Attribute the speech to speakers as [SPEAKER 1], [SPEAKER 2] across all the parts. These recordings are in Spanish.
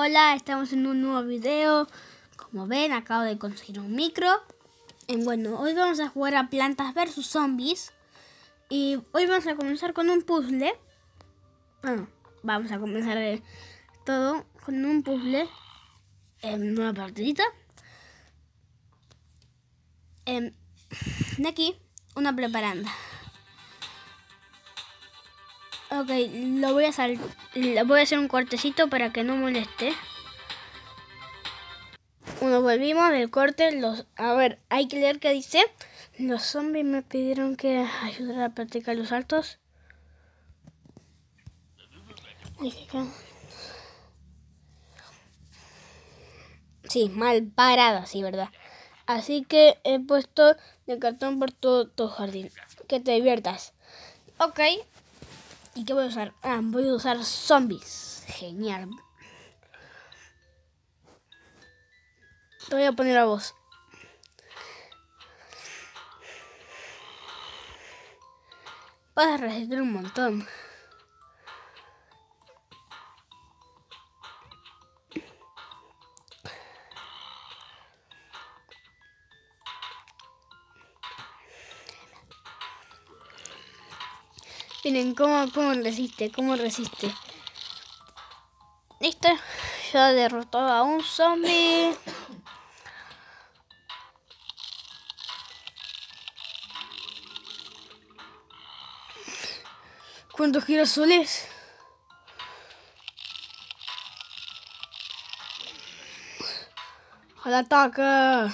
[SPEAKER 1] Hola, estamos en un nuevo video. Como ven, acabo de conseguir un micro. Y bueno, hoy vamos a jugar a Plantas vs Zombies. Y hoy vamos a comenzar con un puzzle. Bueno, vamos a comenzar eh, todo con un puzzle. En nueva partidita. Em, de aquí, una preparanda. Ok, lo voy a sal le voy a hacer un cortecito para que no moleste. Bueno, volvimos del corte. Los, a ver, hay que leer qué dice. Los zombies me pidieron que ayudara a practicar los saltos. Sí, mal parada, sí, ¿verdad? Así que he puesto de cartón por todo tu jardín. Que te diviertas. Ok. ¿Y qué voy a usar? Ah, voy a usar zombies. Genial. Te voy a poner a vos. Vas a resistir un montón. Miren cómo, cómo resiste, cómo resiste. Listo, ya derrotó a un zombie. ¿Cuántos girasoles? ¡Al ataque!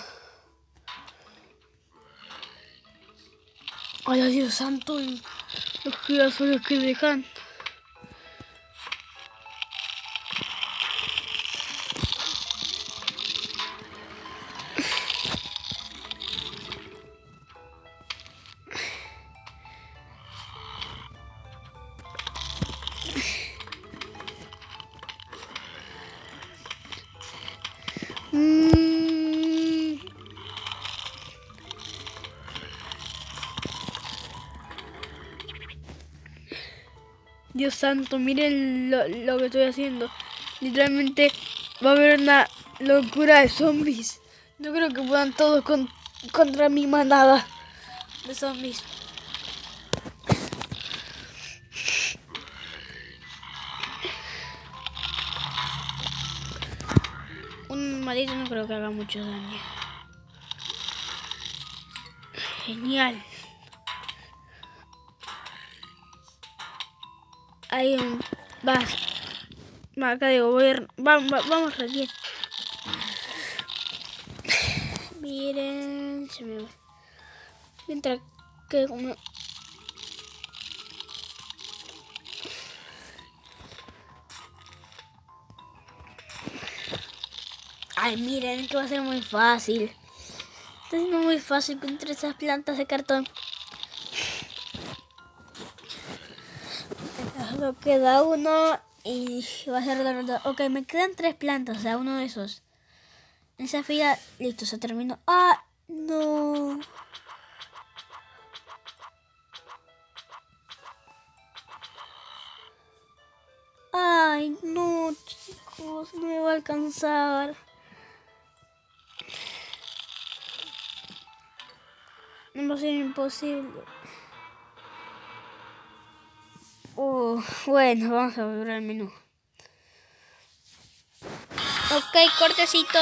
[SPEAKER 1] ¡Ay, Dios santo! Los girasoles que dejan. Dios santo, miren lo, lo, que estoy haciendo. Literalmente va a haber una locura de zombies. No creo que puedan todos con, contra mi manada de zombies. Un maldito no creo que haga mucho daño. Genial. Hay un... Vas. Va, acá digo, voy a... Vamos, vamos a bien. Miren, se me va. Mientras que como... Ay, miren, que va a ser muy fácil. Está siendo muy fácil entre esas plantas de cartón. Solo queda uno y va a ser derrotado. Ok, me quedan tres plantas, o sea, uno de esos. En esa fila, listo, se terminó. ¡Ah! No. Ay, no, chicos, no me va a alcanzar. No va a ser imposible. Bueno, vamos a volver al menú. Ok, cortecito.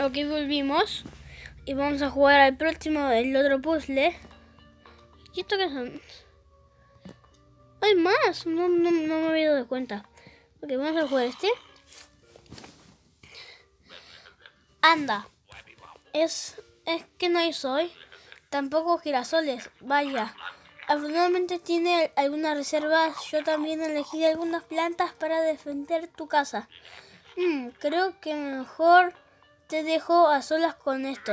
[SPEAKER 1] Ok, volvimos. Y vamos a jugar al próximo, el otro puzzle. ¿Y esto qué son? Hay más. No, no, no me había dado cuenta. Ok, vamos a jugar este. Anda. Es, es que no hay soy. Tampoco girasoles. Vaya. Afortunadamente tiene algunas reservas. Yo también elegí algunas plantas para defender tu casa. Hmm, creo que mejor te dejo a solas con esto.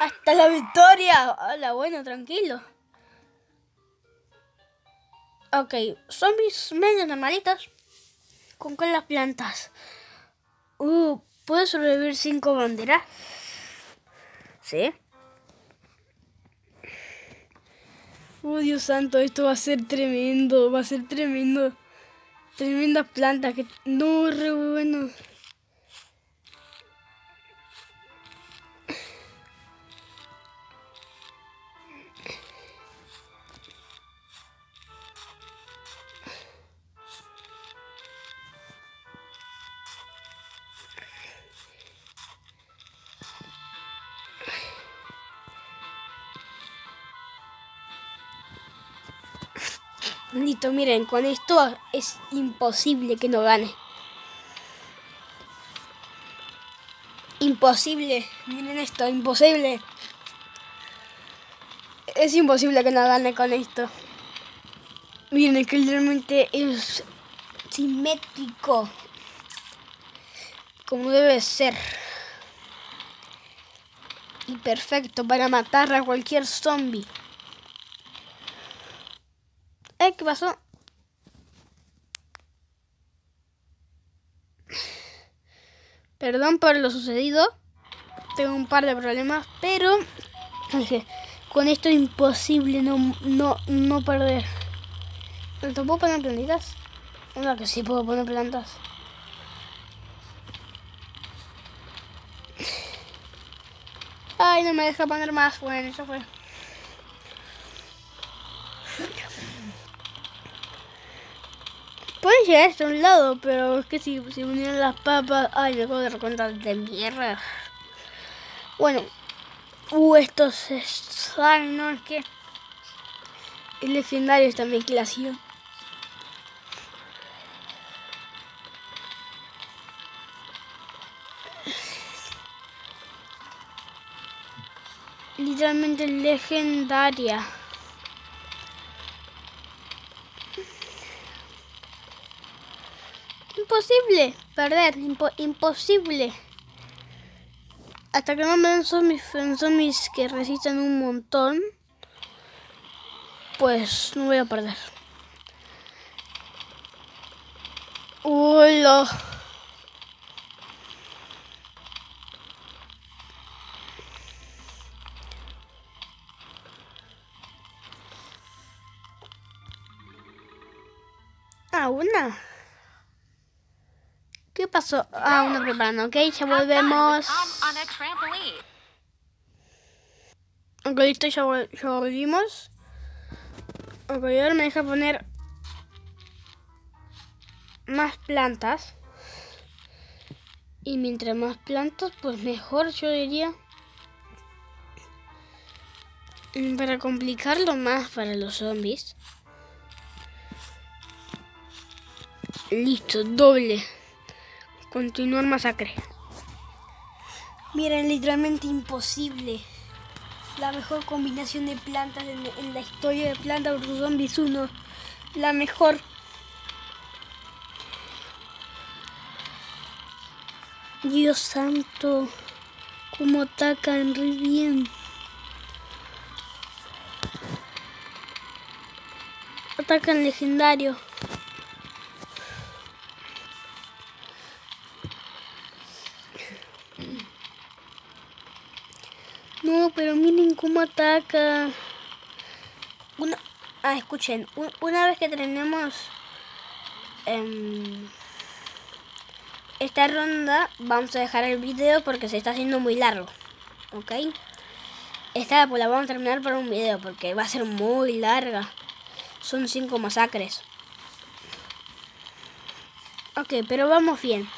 [SPEAKER 1] ¡Hasta la victoria! Hola, bueno, tranquilo. Ok, zombies medio normalitos. ¿Con qué las plantas? Uh, ¿puedo sobrevivir cinco banderas? ¿Sí? Oh, Dios santo, esto va a ser tremendo, va a ser tremendo. Tremendas plantas que... No, re bueno. Miren, con esto es imposible que no gane. Imposible. Miren esto, imposible. Es imposible que no gane con esto. Miren, que realmente es simétrico. Como debe ser. Y perfecto para matar a cualquier zombie. ¿Qué pasó? Perdón por lo sucedido. Tengo un par de problemas, pero con esto es imposible no, no, no perder. ¿Te puedo poner plantitas? No, que sí puedo poner plantas. Ay, no me deja poner más. Bueno, eso fue. Pueden llegar hasta un lado, pero es que si, si unieron las papas... Ay, me puedo dar cuenta de mierda. Bueno. Uh, estos... Ay, no, es que... Es legendario esta mezclación. Literalmente legendaria. Imposible perder, imposible. Hasta que no me den zombies, zombies que resistan un montón, pues no voy a perder. Hola. Ah, una. ¿Qué pasó? Ah, una preparando, ok, ya volvemos. Ok, listo, ya, volvimos. Ok, ahora me deja poner más plantas. Y mientras más plantas, pues mejor yo diría. Para complicarlo más para los zombies. Listo, doble. Continuar masacre. Miren, literalmente imposible. La mejor combinación de plantas en, la historia de Planta vs Zombies 1. La mejor. Dios santo. Cómo atacan re bien. Atacan legendario. Miren cómo ataca. Una, ah, escuchen, una vez que tenemos em, esta ronda, vamos a dejar el video porque se está haciendo muy largo. ¿Ok? Esta pues la vamos a terminar por un video porque va a ser muy larga. Son cinco masacres. Ok, pero vamos bien.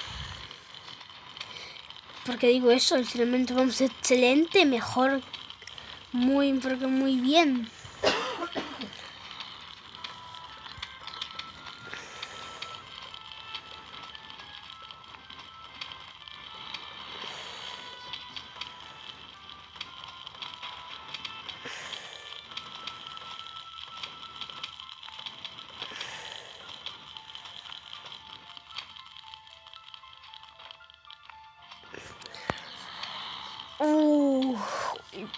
[SPEAKER 1] Porque digo eso, el finalmente vamos excelente, mejor, muy, porque muy bien.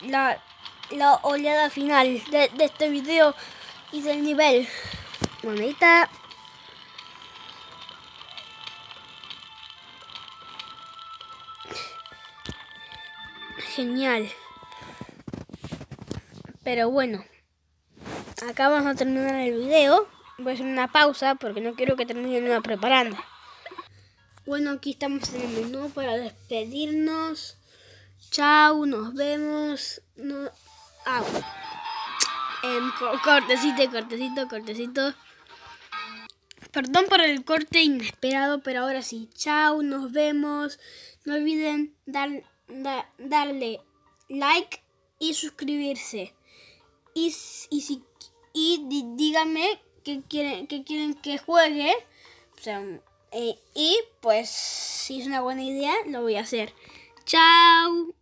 [SPEAKER 1] La, la oleada final de, este video y del nivel. Monedita. Genial. Pero bueno. acá vamos a terminar el video. Voy a hacer una pausa porque no quiero que termine una preparando. Bueno, aquí estamos en el menú para despedirnos. Chao, nos vemos. No... Ah, en cortecito, cortecito, cortecito. Perdón por el corte inesperado, pero ahora sí. Chao, nos vemos. No olviden dar, darle like y suscribirse. Y, y, si, y díganme que quieren que, quieren que juegue. Eh, y pues si es una buena idea, lo voy a hacer. Chao.